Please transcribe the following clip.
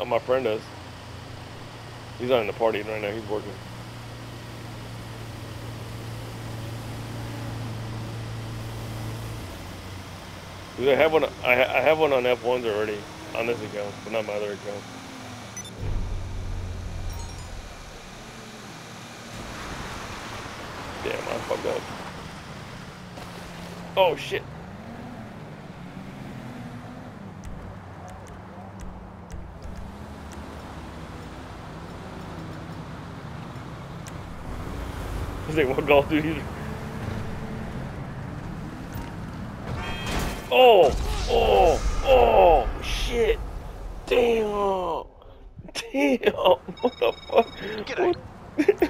Uh, my friend does. He's not in the party right now. He's working. Dude, I have one. I, I have one on F1s already on this account, but not my other account. Damn, I fucked up. Oh shit. This ain't what Call of Duty. Oh, oh, oh, shit. Damn. Damn. What the fuck? G'day. What